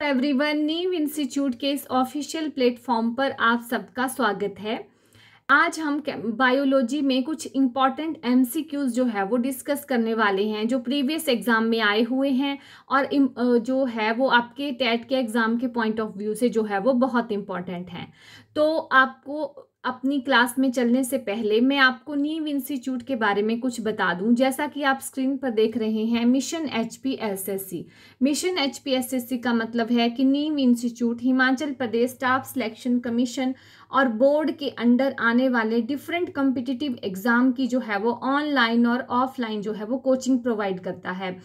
Everyone, नीव institute के इस ऑफिशियल प्लेटफॉर्म पर आप सबका स्वागत है। आज हम बायोलॉजी में कुछ इंपॉर्टेंट एमसीक्यूज जो है वो डिस्कस करने वाले हैं, जो प्रीवियस एग्ज़ाम में आए हुए हैं और जो है वो आपके टेट के एग्ज़ाम के पॉइंट ऑफ़ व्यू से जो है वो बहुत इंपॉर्टेंट हैं। तो आपको अपनी क्लास में चलने से पहले मैं आपको नीव इंस्टीट्यूट के बारे में कुछ बता दूँ। जैसा कि आप स्क्रीन पर देख रहे हैं, mission H P S S C mission H P S S C का मतलब है कि Neev institute, Himachal Pradesh staff selection commission और बोर्ड के अंडर आने वाले डिफरेंट कम्पिटिटिव एग्ज़ाम की जो है वो ऑनलाइन और ऑफलाइन जो है वो कोचिंग प्रोवाइड करता है।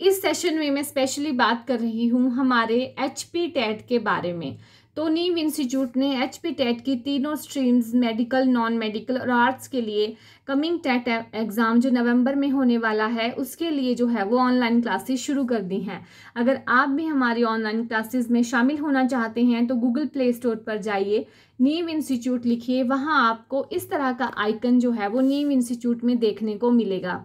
इस सेशन में मैं स्पेशली बात कर रही हूँ हमारे एच पी टेट के बारे में। तो नीव इंस्टीट्यूट ने एच पी टेट की तीनों स्ट्रीम्स, मेडिकल नॉन मेडिकल और आर्ट्स के लिए कमिंग टेट एग्ज़ाम जो नवंबर में होने वाला है, उसके लिए जो है वो ऑनलाइन क्लासेस शुरू कर दी हैं। अगर आप भी हमारी ऑनलाइन क्लासेस में शामिल होना चाहते हैं तो गूगल प्ले स्टोर पर जाइए नीव इंस्टीट्यूट लिखिए, वहाँ आपको इस तरह का आइकन जो है वो नीव इंस्टीट्यूट में देखने को मिलेगा।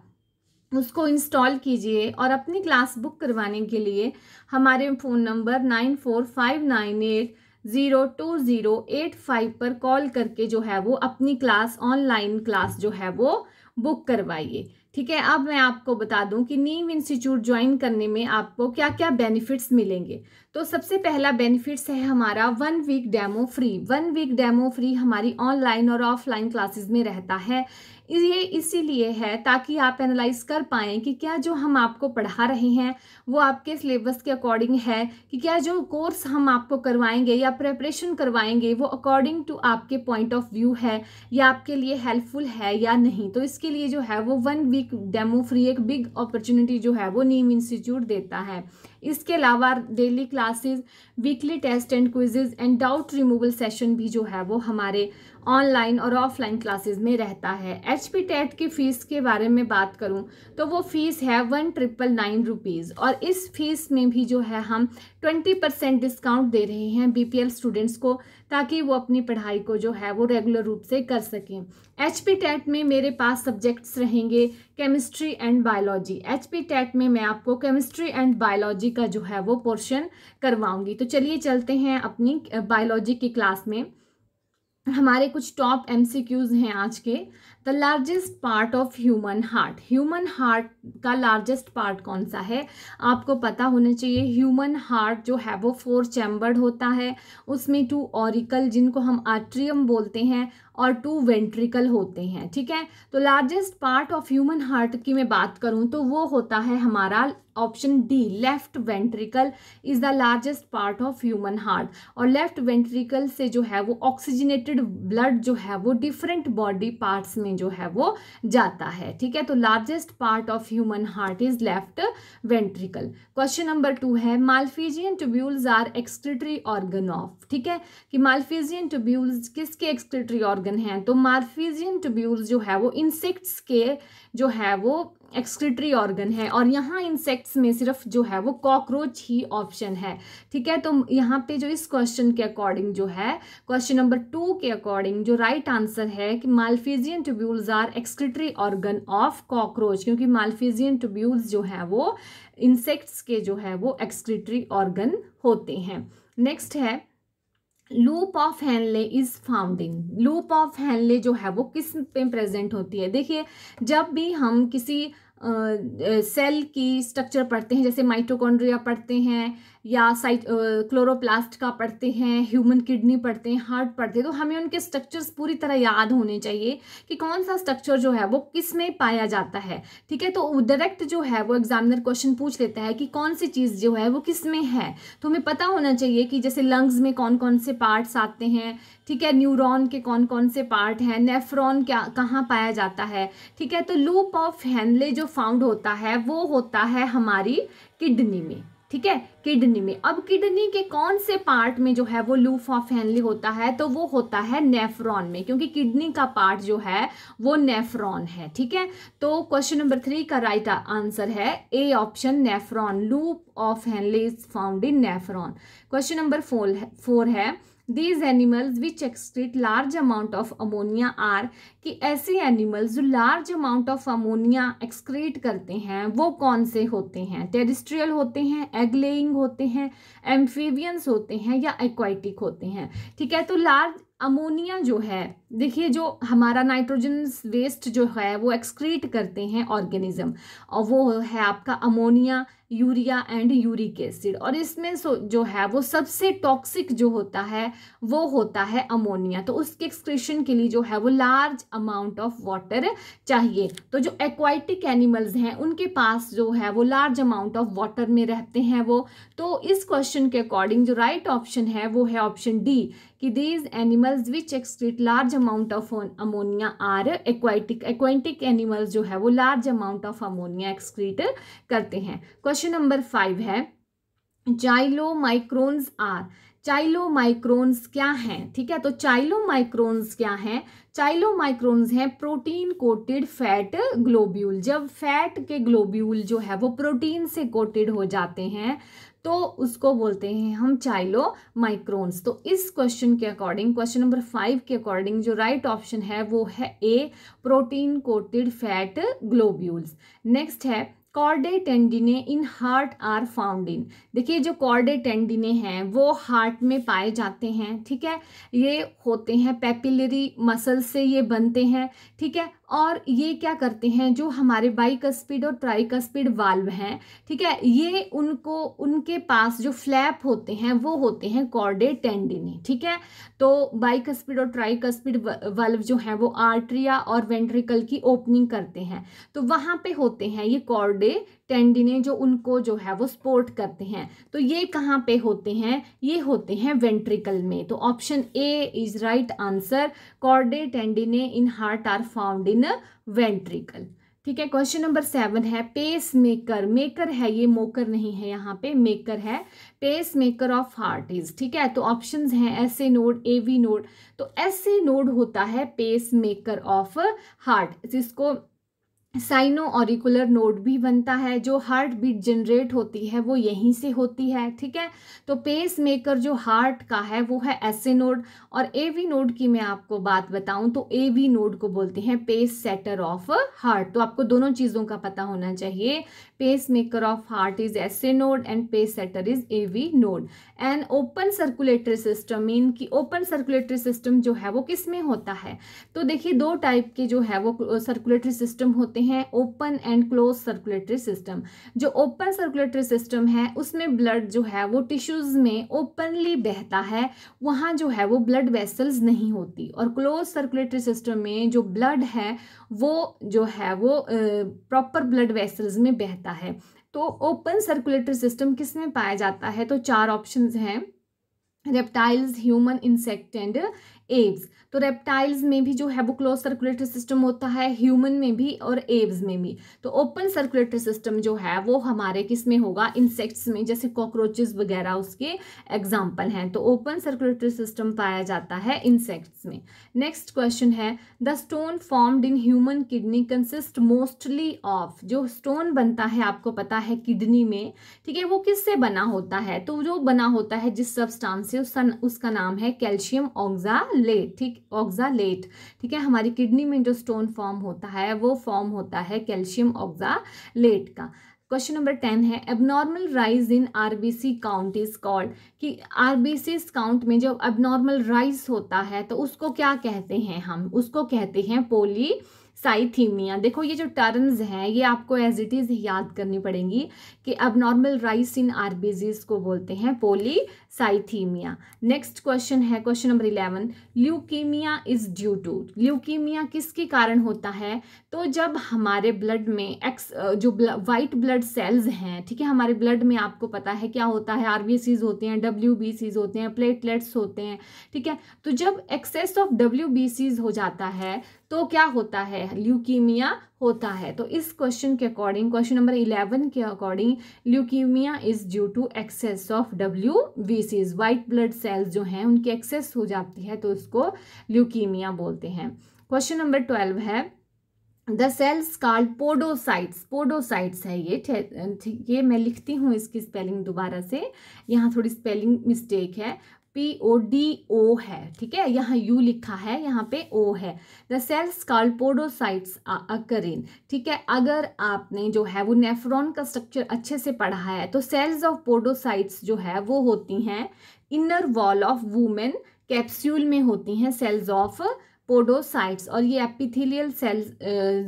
उसको इंस्टॉल कीजिए और अपनी क्लास बुक करवाने के लिए हमारे phone number nine four five nine eight zero two zero eight five पर कॉल करके जो है वो अपनी क्लास, ऑनलाइन क्लास जो है वो बुक करवाइए। ठीक है, अब मैं आपको बता दूँ कि नीम इंस्टीट्यूट ज्वाइन करने में आपको क्या क्या बेनिफिट्स मिलेंगे। तो सबसे पहला बेनिफिट्स है हमारा one week demo free. One week demo free हमारी ऑनलाइन और ऑफलाइन क्लासेस में रहता है। ये इसीलिए है ताकि आप एनालाइज कर पाएँ कि क्या जो हम आपको पढ़ा रहे हैं, वो आपके सिलेबस के अकॉर्डिंग है, कि क्या जो कोर्स हम आपको करवाएँगे या प्रेपरेशन करवाएँगे, वो अकॉर्डिंग टू आपके पॉइंट ऑफ़ व्यू है या आपके लिए हेल्पफुल है या नहीं। तो इसके लिए जो है वो वन वीक डेमो फ्री एक बिग अपॉर्चुनिटी जो है वो नीम इंस्टीट्यूट देता है। इसके अलावा daily classes weekly test and quizzes and doubt removal session भी जो है वो हमारे ऑनलाइन और ऑफलाइन क्लासेस में रहता है। एच पी टेट की फ़ीस के बारे में बात करूँ तो वो फ़ीस है वन ट्रिपल नाइन रुपीज़ और इस फ़ीस में भी जो है हम ट्वेंटी परसेंट डिस्काउंट दे रहे हैं बीपीएल स्टूडेंट्स को, ताकि वो अपनी पढ़ाई को जो है वो रेगुलर रूप से कर सकें। एच पी टेट में मेरे पास सब्जेक्ट्स रहेंगे chemistry and biology H P TET में मैं आपको केमिस्ट्री एंड बायोलॉजी का जो है वो पोर्शन करवाऊँगी। तो चलिए चलते हैं अपनी बायोलॉजी की क्लास में। हमारे कुछ टॉप एमसीक्यूज हैं आज के। The largest part of human heart human heart का लार्जेस्ट पार्ट कौन सा है? आपको पता होना चाहिए ह्यूमन हार्ट जो है वो फोर चैम्बर्ड होता है। उसमें टू ऑरिकल जिनको हम आट्रियम बोलते हैं और टू वेंट्रिकल होते हैं, ठीक है? तो largest part of human heart की मैं बात करूँ तो वो होता है हमारा option D left ventricle is the largest part of human heart और लेफ़्ट वेंट्रिकल से जो है वो ऑक्सीजनेटेड ब्लड जो है वो डिफरेंट बॉडी पार्ट्स में जो है वो जाता है। ठीक है? तो largest part of human heart is left ventricle question number two है malpighian tubules are excretory organ of ठीक है? कि मालफीजियन ट्यूब्यूल्स किसके एक्सक्रिटरी ऑर्गन हैं? तो मालफीजियन ट्यूब्यूल्स जो है वो इंसेक्ट्स के जो है वो एक्सक्रिटरी ऑर्गन है और यहाँ इंसेक्ट्स में सिर्फ़ जो है वो कॉकरोच ही ऑप्शन है। ठीक है? तो यहाँ पे जो इस क्वेश्चन के अकॉर्डिंग जो है क्वेश्चन नंबर टू के अकॉर्डिंग जो राइट right आंसर है कि malpighian tubules are excretory organ of cockroach क्योंकि मालफीजियन ट्यूब्यूल्स जो है वो इंसेक्ट्स के जो है वो एक्सक्रिटरी ऑर्गन होते हैं। नेक्स्ट है loop of Henle is founding. Loop of Henle जो है वो किस पे प्रेजेंट होती है? देखिए जब भी हम किसी सेल uh, की स्ट्रक्चर पढ़ते हैं जैसे माइटोकॉन्ड्रिया पढ़ते हैं या साइट क्लोरोप्लास्ट का पढ़ते हैं ह्यूमन किडनी पढ़ते हैं हार्ट पढ़ते हैं तो हमें उनके स्ट्रक्चर्स पूरी तरह याद होने चाहिए कि कौन सा स्ट्रक्चर जो है वो किसमें पाया जाता है, ठीक है? तो डायरेक्ट जो है वो एग्जामिनर क्वेश्चन पूछ लेता है कि कौन सी चीज़ जो है वो किसमें है? तो हमें पता होना चाहिए कि जैसे लंग्स में कौन कौन से पार्ट्स आते हैं, ठीक है? न्यूरॉन के कौन कौन से पार्ट हैं नेफ्रॉन क्या, कहाँ पाया जाता है, ठीक है? तो लूप ऑफ़ हैंडले जो फाउंड होता है, वो होता है हमारी किडनी में। ठीक है, किडनी में। अब किडनी के कौन से पार्ट में जो है वो लूफ ऑफ़ हैनली होता है तो वो होता है नेफ्रॉन में, क्योंकि किडनी का पार्ट जो है वो नेफ्रॉन है, ठीक है? तो क्वेश्चन नंबर थ्री का राइट आंसर है A option nephron loop of Henle is found in nephron question number four four है these animals which excrete large amount of ammonia are कि ऐसे एनिमल्स जो large amount of ammonia excrete करते हैं, वो कौन से होते हैं? टेरिस्ट्रियल होते हैं एगलेइंग होते हैं एम्फीवियंस होते हैं या एक्वाइटिक होते हैं। ठीक है? तो लार्ज अमोनिया जो है देखिए, जो हमारा नाइट्रोजन वेस्ट जो है, वो एक्सक्रीट करते हैं ऑर्गेनिज्म और वो है आपका ammonia urea and uric acid और इसमें जो है, वो सबसे टॉक्सिक जो होता है, वो होता है अमोनिया तो उसके एक्सक्रीशन के लिए जो है, वो लार्ज अमाउंट ऑफ़ वाटर चाहिए। तो जो एक्वाइटिक एनिमल्स हैं, उनके पास जो है, वो लार्ज अमाउंट ऑफ़ वाटर में रहते हैं वो। तो इस क्वेश्चन के अकॉर्डिंग जो राइट right ऑप्शन है, वो है ऑप्शन डी कि these animals which excrete large amount of ammonia are aquatic aquatic animals जो है वो large amount of ammonia excrete करते हैं। क्वेश्चन नंबर फाइव है chylomicrons are chylomicrons क्या हैं? ठीक है तो चाइलो माइक्रोन्स क्या हैं? चाइलो माइक्रोन्स हैं प्रोटीन कोटेड फैट ग्लोब्यूल जब फैट के ग्लोब्यूल जो है वो प्रोटीन से कोटेड हो जाते हैं तो उसको बोलते हैं, हम चाइलो माइक्रोन्स तो इस क्वेश्चन के अकॉर्डिंग क्वेश्चन नंबर फाइव के अकॉर्डिंग जो राइट right ऑप्शन है, वो है a protein coated fat globules next है chordae tendineae in heart are found in देखिए, जो कॉर्डे टेंडिने हैं, वो हार्ट में पाए जाते हैं, ठीक है? ये होते हैं पेपिलरी मसल से ये बनते हैं, ठीक है? और ये क्या करते हैं, जो हमारे बाइकस्पीड और ट्राइकस्पीड वाल्व हैं, ठीक है, ये उनको, उनके पास जो फ्लैप होते हैं, वो होते हैं कॉर्डे टेंडिनी ठीक है? तो बाइकस्पीड और ट्राइकस्पीड वाल्व जो हैं, वो आर्ट्रिया और वेंट्रिकल की ओपनिंग करते हैं। तो वहाँ पे होते हैं ये कॉर्डे टेंडिने जो उनको जो है वो सपोर्ट करते हैं। तो ये कहाँ पे होते हैं? ये होते हैं वेंट्रिकल में। तो option A is right answer chordae tendineae in heart are found in ventricle ठीक है? क्वेश्चन नंबर सेवन है। पेस मेकर मेकर है ये मोकर नहीं है यहाँ पे। मेकर है। Pacemaker of heart is ठीक है? तो ऑप्शंस हैं S A node A V node तो एस ए नोड होता है पेस मेकर ऑफ़ हार्ट जिसको साइनो ऑरिकुलर नोड भी बनता है, जो हार्ट बीट जनरेट होती है, वो यहीं से होती है, ठीक है? तो पेस मेकर जो हार्ट का है, वो है एस ए नोड। और ए वी नोड की मैं आपको बात बताऊँ तो ए वी नोड को बोलते हैं पेस सेटर ऑफ़ हार्ट तो आपको दोनों चीज़ों का पता होना चाहिए। Pacemaker of heart is S A node and pacesetter is A V node. And open circulatory system mean की ओपन सर्कुलेटरी सिस्टम जो है, वो किसमें होता है? तो देखिए, दो टाइप के जो है, वो सर्कुलेटरी सिस्टम होते हैं open and close circulatory system जो ओपन सर्कुलेटरी सिस्टम है, उसमें ब्लड जो है, वो टिश्यूज में ओपनली बहता है। वहाँ जो है, वो ब्लड वेसल्स नहीं होती। और क्लोज सर्कुलेटरी सिस्टम में जो ब्लड है, वो जो है, वो प्रॉपर ब्लड वेसल्स में बहता है। तो ओपन सर्कुलेटरी सिस्टम किसमें पाया जाता है? तो चार ऑप्शंस हैं। Reptiles human insect and aves तो रेप्टाइल्स में भी जो है वो क्लोज सर्कुलेटरी सिस्टम होता है ह्यूमन में भी और एव्स में भी। तो ओपन सर्कुलेटरी सिस्टम जो है वो हमारे किसमें होगा? इंसेक्ट्स में, जैसे कॉकरोचेस वगैरह उसके एग्ज़ाम्पल हैं। तो ओपन सर्कुलेटरी सिस्टम पाया जाता है इंसेक्ट्स में। नेक्स्ट क्वेश्चन है the stone formed in human kidney consist mostly of जो स्टोन बनता है, आपको पता है किडनी में, ठीक है, वो किससे बना होता है? तो जो बना होता है, जिस सब्सटांस से उसका नाम है कैल्शियम ऑक्जा लेट ठीक ऑक्जालेट ठीक है? हमारी किडनी में जो स्टोन फॉर्म होता है, वो फॉर्म होता है कैल्शियम ऑक्जालेट का। क्वेश्चन नंबर टेन है abnormal rise in RBC count is called कि आरबीसी काउंट में जब एबनॉर्मल राइज होता है तो उसको क्या कहते हैं हम? उसको कहते हैं पोली साइथीमिया देखो, ये जो टर्म्स हैं, ये आपको एज इट इज़ याद करनी पड़ेंगी कि अब नॉर्मल राइस इन आरबीजीज को बोलते हैं पोली साइथीमिया। नेक्स्ट क्वेश्चन है, question number eleven. Leukaemia is due to. Leukaemia किसके कारण होता है? तो जब हमारे ब्लड में एक्स जो वाइट ब्लड सेल्स हैं, ठीक है, हमारे ब्लड में आपको पता है क्या होता है? आरबीसीज होते हैं डब्ल्यू होते हैं, प्लेटलेट्स होते हैं, ठीक है? तो जब एक्सेस ऑफ़ डब्ल्यू हो जाता है तो क्या होता है? ल्यूकीमिया होता है। तो इस क्वेश्चन के अकॉर्डिंग, क्वेश्चन नंबर इलेवन के according, leukaemia is due to excess of W B Cs white blood cells जो हैं, उनकी एक्सेस हो जाती है तो उसको ल्यूकीमिया बोलते हैं। क्वेश्चन नंबर ट्वेल्व है the cells called podocytes podocytes है ये ठीक ये मैं लिखती हूँ इसकी स्पेलिंग दोबारा से। यहाँ थोड़ी स्पेलिंग मिस्टेक है। पी ओ डी ओ है, ठीक है? यहाँ यू लिखा है, यहाँ पे ओ है। द सेल्स कार्पोडोसाइट्स अकरिन ठीक है? अगर आपने जो है वो नेफ्रॉन का स्ट्रक्चर अच्छे से पढ़ा है तो सेल्स ऑफ़ पोडोसाइट्स जो है वो होती हैं inner wall of Bowman capsule में होती हैं सेल्स ऑफ़ पोडोसाइट्स और ये एपिथेलियल सेल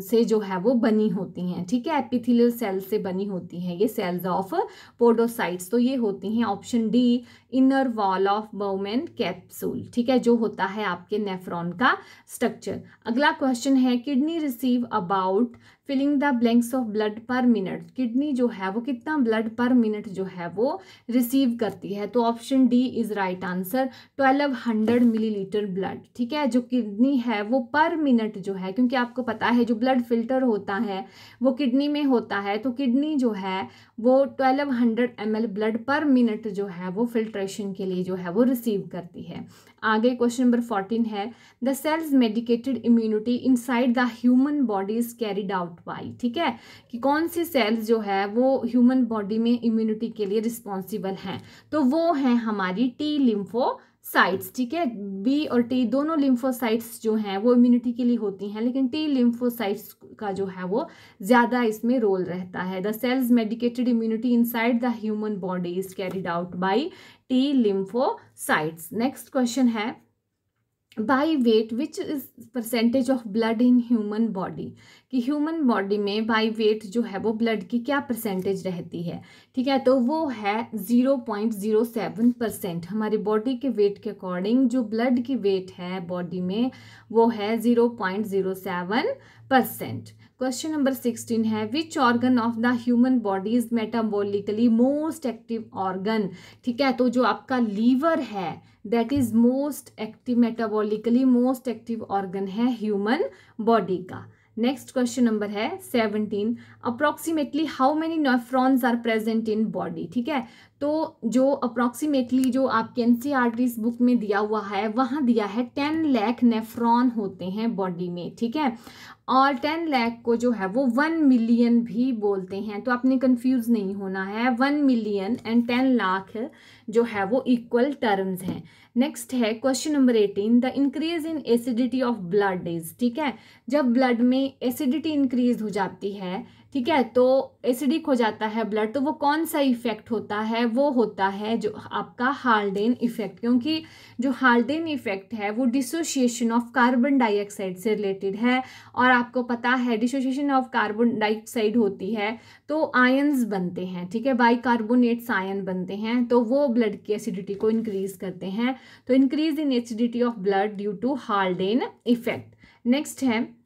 से जो है वो बनी होती हैं, ठीक है? एपिथेलियल सेल से बनी होती हैं ये सेल्स ऑफ़ पोडोसाइट्स। तो ये होती हैं option D, inner wall of Bowman capsule, ठीक है? जो होता है आपके नेफ्रॉन का स्ट्रक्चर। अगला क्वेश्चन है, kidney receive about filling the blanks of blood per minute kidney जो है, वो कितना ब्लड पर मिनट जो है, वो रिसीव करती है? तो option D is right answer twelve hundred millilitre blood ठीक है? जो किडनी है, वो पर मिनट जो है, क्योंकि आपको पता है, जो ब्लड फ़िल्टर होता है, वो किडनी में होता है तो किडनी जो है, वो twelve hundred M L blood per minute जो है, वो फिल्ट्रेशन के लिए जो है, वो रिसीव करती है। आगे क्वेश्चन नंबर फोर्टीन है the cells medicated immunity inside the human body is carried out by ठीक है? कि कौन सी सेल्स जो है, वो ह्यूमन बॉडी में इम्यूनिटी के लिए रिस्पॉन्सिबल हैं? तो वो हैं हमारी टी लिम्फो साइट्स, ठीक है? बी और टी दोनों लिम्फोसाइट्स जो हैं, वो इम्यूनिटी के लिए होती हैं, लेकिन टी लिम्फोसाइट्स का जो है, वो ज़्यादा इसमें रोल रहता है। The cells medicated immunity inside the human body is carried out by T lymphocytes next question है by weight which is percentage of blood in human body कि ह्यूमन बॉडी में बाई वेट जो है वो blood की क्या percentage रहती है? ठीक है तो वो है zero point zero seven percent हमारी बॉडी के वेट के अकॉर्डिंग जो ब्लड की वेट है बॉडी में, वो है zero point zero seven percent question number sixteen है which organ of the human body is metabolically most active organ ठीक है तो जो आपका लीवर है that is most active metabolically most active organ है ह्यूमन बॉडी का। नेक्स्ट क्वेश्चन नंबर है seventeen approximately how many nephrons are present in body ठीक है तो जो अप्रोक्सीमेटली जो आपके एन सी बुक में दिया हुआ है, वहाँ दिया है टेन लैख नेफ्रॉन होते हैं बॉडी में, ठीक है। और टेन लैख को जो है वो वन मिलियन भी बोलते हैं तो आपने कंफ्यूज नहीं होना है। One million and ten lakh जो है वो इक्वल टर्म्स हैं। नेक्स्ट है question number eighteen the increase in acidity of blood is ठीक है? जब ब्लड में एसिडिटी इंक्रीज हो जाती है ठीक है? तो एसिडिक हो जाता है ब्लड तो वो कौन सा इफ़ेक्ट होता है? वो होता है जो आपका हार्डेन इफ़ेक्ट क्योंकि जो हार्डेन इफ़ेक्ट है, वो डिसोशिएशन ऑफ़ कार्बन डाइऑक्साइड से रिलेटेड है और आपको पता है डिसोशिएशन ऑफ़ कार्बन डाइऑक्साइड होती है तो आयन्स बनते हैं, ठीक है? बाई कार्बोनेट्स आयन बनते हैं तो वो ब्लड की एसिडिटी को इंक्रीज करते हैं तो increase in acidity of blood due to Haldane effect next है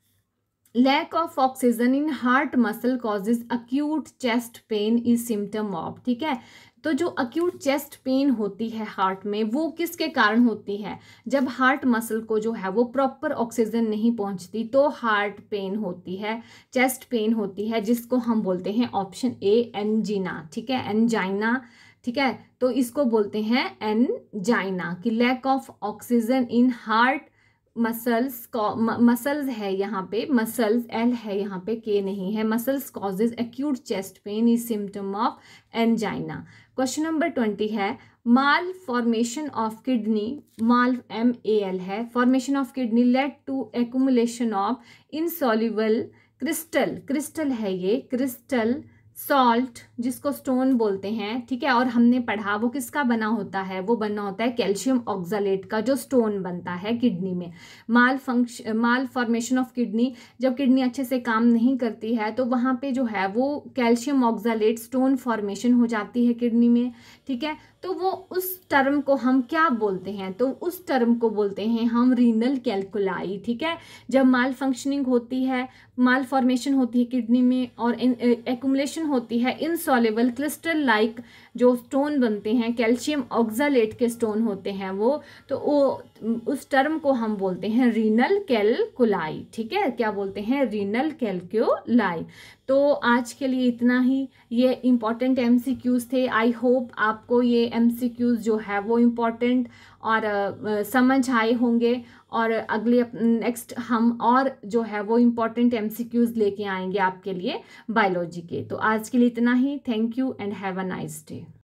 lack of oxygen in heart muscle causes acute chest pain is symptom of ठीक है? तो जो अक्यूट चेस्ट पेन होती है हार्ट में, वो किसके कारण होती है? जब हार्ट मसल को जो है, वो प्रॉपर ऑक्सीजन नहीं पहुँचती तो हार्ट पेन होती है चेस्ट पेन होती है, जिसको हम बोलते हैं ऑप्शन ए एनजीना ठीक है? एनजाइना ठीक है? तो इसको बोलते हैं एनजाइना कि lack of oxygen in heart muscles muscles है यहाँ पे मसल्स एल है यहाँ पे के नहीं है. Muscles causes acute chest pain is symptom of angina question number twenty है malformation of kidney mal M A L है. Formation of kidney led to accumulation of insoluble crystal crystal है ये क्रिस्टल सॉल्ट जिसको stone बोलते हैं, ठीक है? और हमने पढ़ा, वो किसका बना होता है? वो बना होता है कैल्शियम ऑक्जालेट का, जो स्टोन बनता है किडनी में। Malfunction malformation of kidney जब किडनी अच्छे से काम नहीं करती है तो वहाँ पे जो है, वो कैल्शियम ऑक्जालेट स्टोन फॉर्मेशन हो जाती है किडनी में, ठीक है? तो वो उस टर्म को हम क्या बोलते हैं? तो उस टर्म को बोलते हैं हम रीनल कैलकुलाई ठीक है? जब माल फंक्शनिंग होती है माल फॉर्मेशन होती है किडनी में और एकुमुलेशन होती है इनसॉलेबल क्रिस्टल लाइक जो स्टोन बनते हैं कैल्शियम ऑक्जालेट के स्टोन होते हैं वो तो वो, उस टर्म को हम बोलते हैं रीनल कैलकुलाई ठीक है? क्या बोलते हैं? रीनल कैलक्यूलाई तो आज के लिए इतना ही। ये इंपॉर्टेंट एम थे। आई होप आपको ये एम जो है वो इंपॉर्टेंट और समझ आए होंगे और अगले नेक्स्ट हम और जो है वो इंपॉर्टेंट एम सी क्यूज़ लेके आएँगे आपके लिए बायोलॉजी के। तो आज के लिए इतना ही। Thank you and have a nice day